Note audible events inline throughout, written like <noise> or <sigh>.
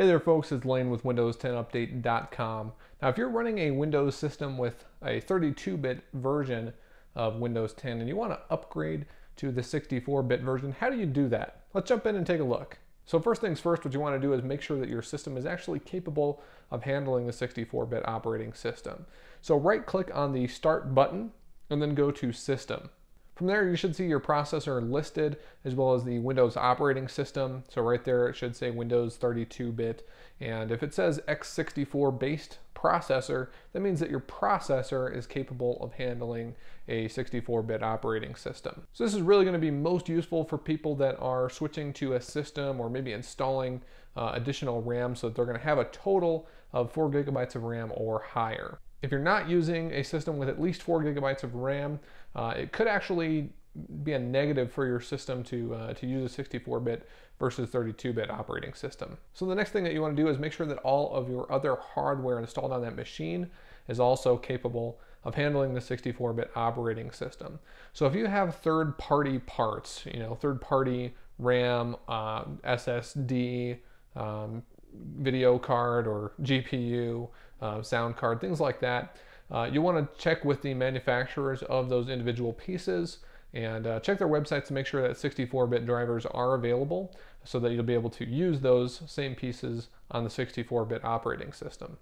Hey there folks, it's Lane with Windows10Update.com. Now if you're running a Windows system with a 32-bit version of Windows 10 and you want to upgrade to the 64-bit version, how do you do that? Let's jump in and take a look. So first things first, what you want to do is make sure that your system is actually capable of handling the 64-bit operating system. So right click on the Start button and then go to System. From there, you should see your processor listed as well as the Windows operating system. So right there, it should say Windows 32-bit. And if it says x64 based processor, that means that your processor is capable of handling a 64-bit operating system. So this is really gonna be most useful for people that are switching to a system or maybe installing uh, additional RAM so that they're gonna have a total of four gigabytes of RAM or higher. If you're not using a system with at least four gigabytes of RAM, uh, it could actually be a negative for your system to, uh, to use a 64-bit versus 32-bit operating system. So the next thing that you want to do is make sure that all of your other hardware installed on that machine is also capable of handling the 64-bit operating system. So if you have third-party parts, you know, third-party RAM, uh, SSD, um, video card or GPU, uh, sound card, things like that. Uh, you want to check with the manufacturers of those individual pieces and uh, check their websites to make sure that 64-bit drivers are available so that you'll be able to use those same pieces on the 64-bit operating system.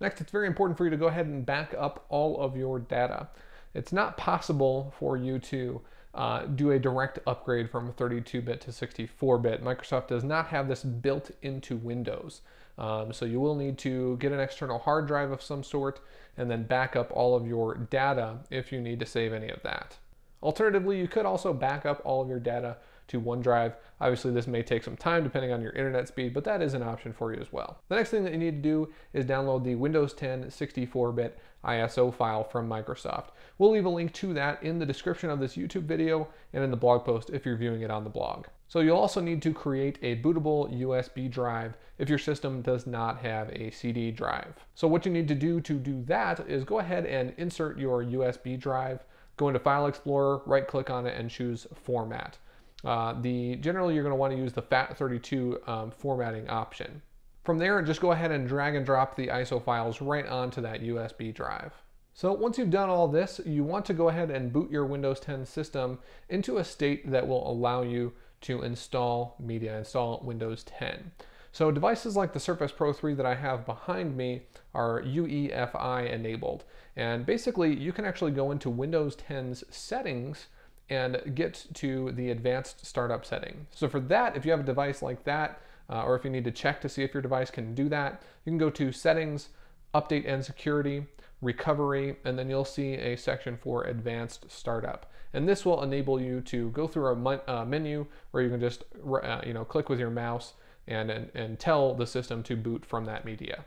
Next, it's very important for you to go ahead and back up all of your data. It's not possible for you to uh, do a direct upgrade from 32-bit to 64-bit. Microsoft does not have this built into Windows. Um, so you will need to get an external hard drive of some sort and then back up all of your data if you need to save any of that. Alternatively, you could also back up all of your data to OneDrive. Obviously, this may take some time depending on your internet speed, but that is an option for you as well. The next thing that you need to do is download the Windows 10 64-bit ISO file from Microsoft. We'll leave a link to that in the description of this YouTube video and in the blog post if you're viewing it on the blog. So you'll also need to create a bootable USB drive if your system does not have a CD drive. So what you need to do to do that is go ahead and insert your USB drive, go into File Explorer, right click on it and choose Format. Uh, the Generally you're going to want to use the FAT32 um, formatting option. From there, just go ahead and drag and drop the ISO files right onto that USB drive. So once you've done all this, you want to go ahead and boot your Windows 10 system into a state that will allow you to install media, install Windows 10. So devices like the Surface Pro 3 that I have behind me are UEFI enabled. And basically you can actually go into Windows 10's settings and get to the advanced startup setting. So for that, if you have a device like that, uh, or if you need to check to see if your device can do that, you can go to settings, update and security, recovery, and then you'll see a section for advanced startup. And this will enable you to go through a uh, menu where you can just uh, you know click with your mouse and, and, and tell the system to boot from that media.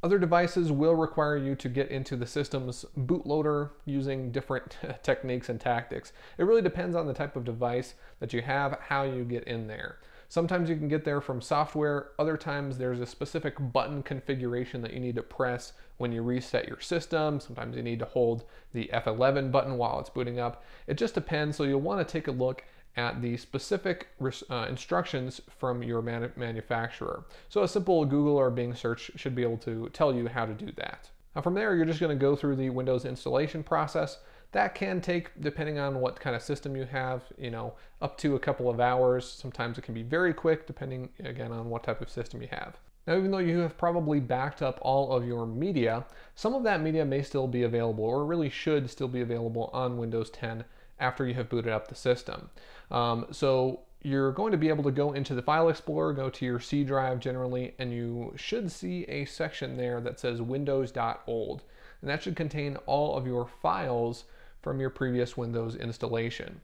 Other devices will require you to get into the system's bootloader using different <laughs> techniques and tactics. It really depends on the type of device that you have, how you get in there. Sometimes you can get there from software, other times there's a specific button configuration that you need to press when you reset your system. Sometimes you need to hold the F11 button while it's booting up. It just depends, so you'll want to take a look at the specific uh, instructions from your man manufacturer. So a simple Google or Bing search should be able to tell you how to do that. Now from there, you're just going to go through the Windows installation process. That can take, depending on what kind of system you have, you know, up to a couple of hours. Sometimes it can be very quick, depending, again, on what type of system you have. Now, even though you have probably backed up all of your media, some of that media may still be available, or really should still be available on Windows 10 after you have booted up the system. Um, so you're going to be able to go into the File Explorer, go to your C drive generally, and you should see a section there that says windows.old. And that should contain all of your files from your previous Windows installation.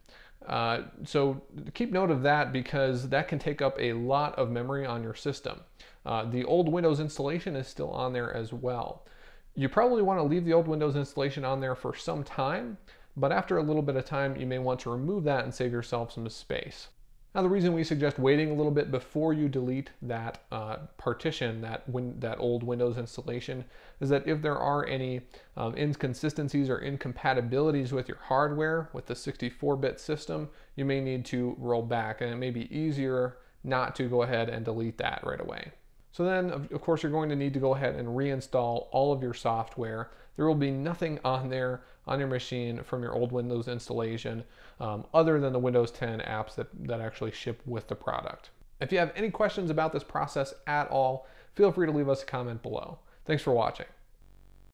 Uh, so keep note of that because that can take up a lot of memory on your system. Uh, the old Windows installation is still on there as well. You probably want to leave the old Windows installation on there for some time, but after a little bit of time, you may want to remove that and save yourself some space. Now the reason we suggest waiting a little bit before you delete that uh, partition, that, win that old Windows installation, is that if there are any um, inconsistencies or incompatibilities with your hardware, with the 64-bit system, you may need to roll back and it may be easier not to go ahead and delete that right away. So then, of course, you're going to need to go ahead and reinstall all of your software. There will be nothing on there on your machine from your old Windows installation um, other than the Windows 10 apps that, that actually ship with the product. If you have any questions about this process at all, feel free to leave us a comment below. Thanks for watching.